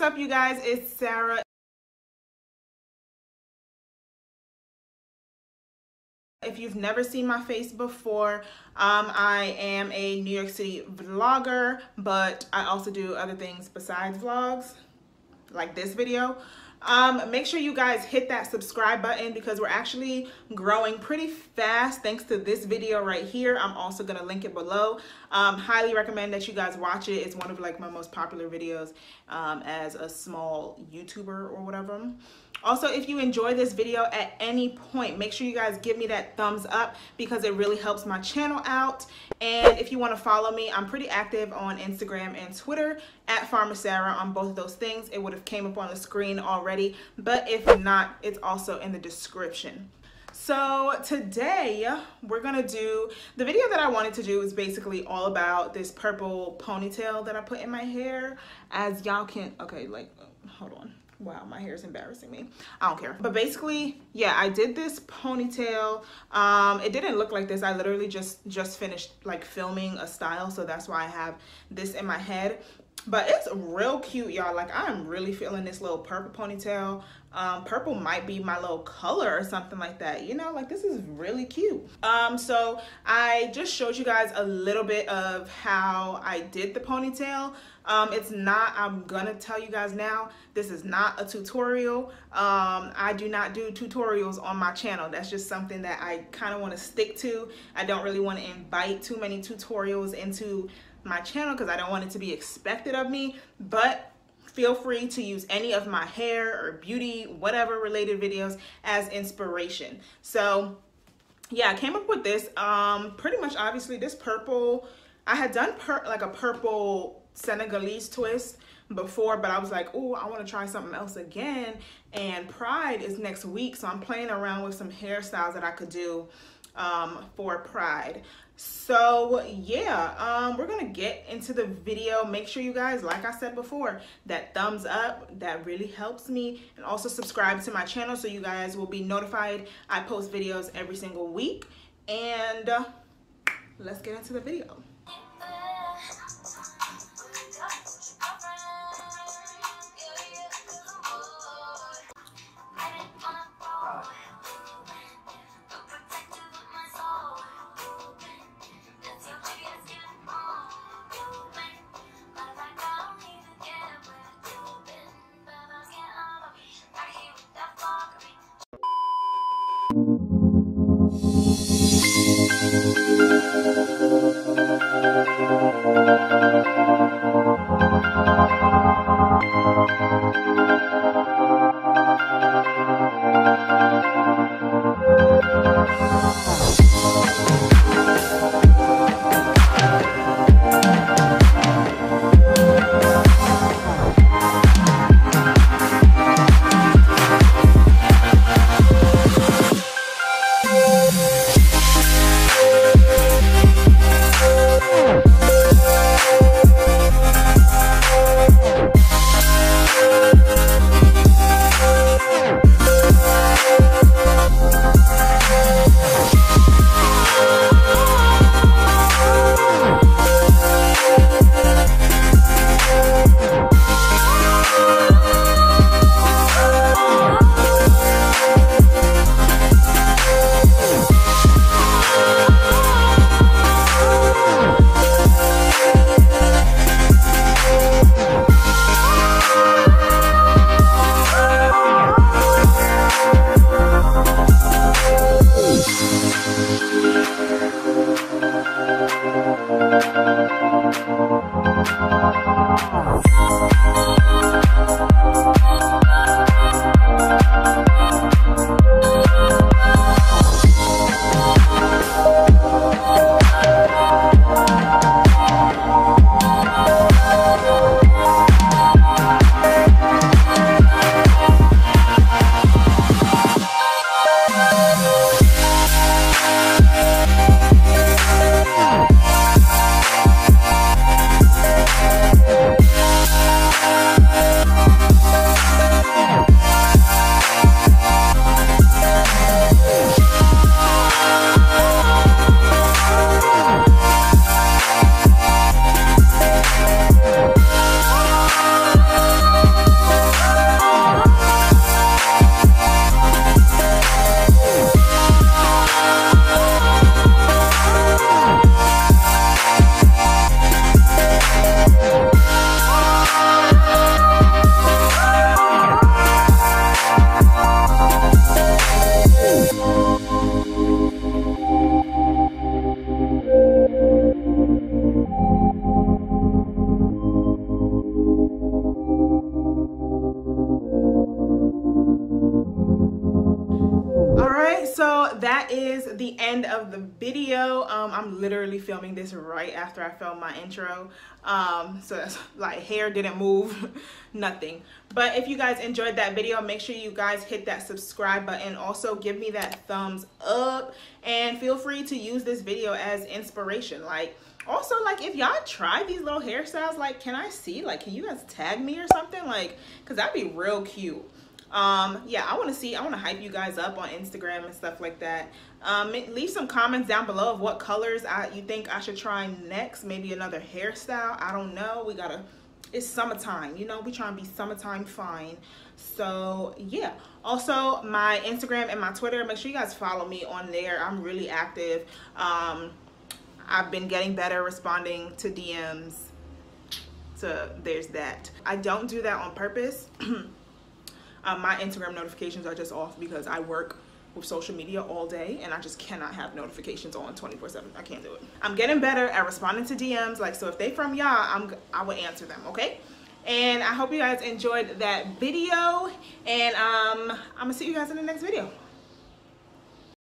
what's up, you guys? It's Sarah. If you've never seen my face before, um, I am a New York City vlogger, but I also do other things besides vlogs, like this video. Um, make sure you guys hit that subscribe button because we're actually growing pretty fast thanks to this video right here. I'm also going to link it below. Um, highly recommend that you guys watch it. It's one of like my most popular videos um, as a small YouTuber or whatever. Also, if you enjoy this video at any point, make sure you guys give me that thumbs up because it really helps my channel out. And if you want to follow me, I'm pretty active on Instagram and Twitter at Farma Sarah on both of those things. It would have came up on the screen already, but if not, it's also in the description. So today we're gonna do, the video that I wanted to do is basically all about this purple ponytail that I put in my hair. As y'all can, okay, like, hold on wow my hair is embarrassing me. I don't care. But basically yeah i did this ponytail. Um it didn't look like this. I literally just just finished like filming a style. So that's why i have this in my head but it's real cute y'all. Like i'm really feeling this little purple ponytail. Um purple might be my little color or something like that you know? Like this is really cute. Um so i just showed you guys a little bit of how i did the ponytail. Um it's not i'm gonna tell you guys now this is not a tutorial. Um i do not do tutorials on my channel. That's just something that i kind of want to stick to. I don't really want to invite too many tutorials into my channel because I don't want it to be expected of me, but feel free to use any of my hair or beauty, whatever related videos as inspiration. So yeah, I came up with this, um, pretty much obviously this purple, I had done like a purple Senegalese twist before, but I was like, oh, I want to try something else again. And Pride is next week, so I'm playing around with some hairstyles that I could do um, for Pride. So yeah, um, we're gonna get into the video. Make sure you guys, like I said before, that thumbs up, that really helps me. And also subscribe to my channel so you guys will be notified. I post videos every single week. And uh, let's get into the video. Thank video. Um, I'm literally filming this right after I filmed my intro. Um, so that's like hair didn't move, nothing. But if you guys enjoyed that video, make sure you guys hit that subscribe button. Also give me that thumbs up and feel free to use this video as inspiration. Like also like if y'all try these little hairstyles, like can I see, like can you guys tag me or something? Like, cause that'd be real cute um yeah i want to see i want to hype you guys up on instagram and stuff like that. Um leave some comments down below of what colors i you think i should try next. Maybe another hairstyle i don't know. We gotta it's summertime you know we trying to be summertime fine. So yeah. Also my instagram and my twitter make sure you guys follow me on there. I'm really active. Um i've been getting better responding to dms so there's that. I don't do that on purpose um, my Instagram notifications are just off because I work with social media all day and I just cannot have notifications on 24 7. I can't do it. I'm getting better at responding to DMs. Like, so if they from y'all, I'm, I will answer them, okay? And I hope you guys enjoyed that video and um, I'm gonna see you guys in the next video.